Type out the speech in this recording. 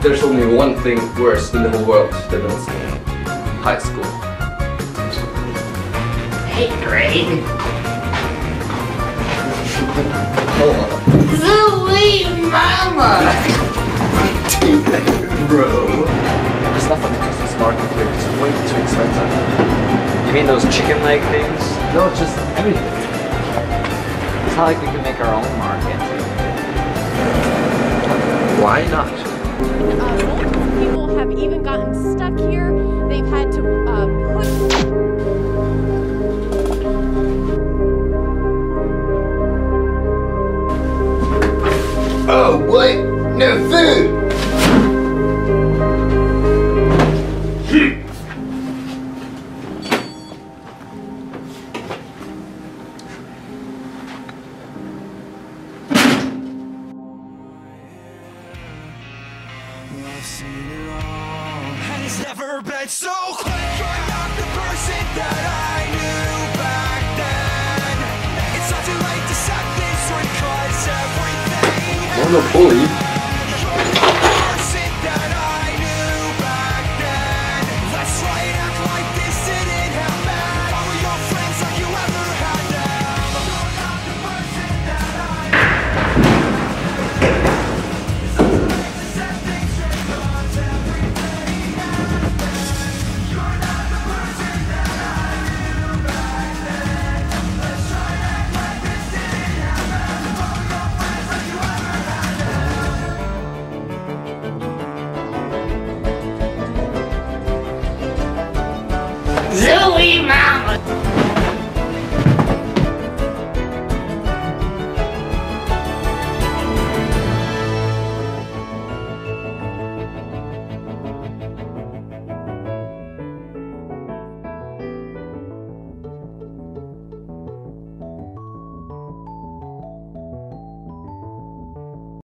there's only one thing worse in the whole world than middle school. High school. Eighth grade. Hold on. Sweet mama. Bro. There's nothing because this market here. It's way too expensive. You mean those chicken leg things? No, just everything. It's not like we can make our own market. Why not? Uh, multiple people have even gotten stuck here. They've had to uh, put. Oh, what? No food. I've seen it all. And it's never been so quick. You're not the person that I knew back then. It's not too late to set this because everything.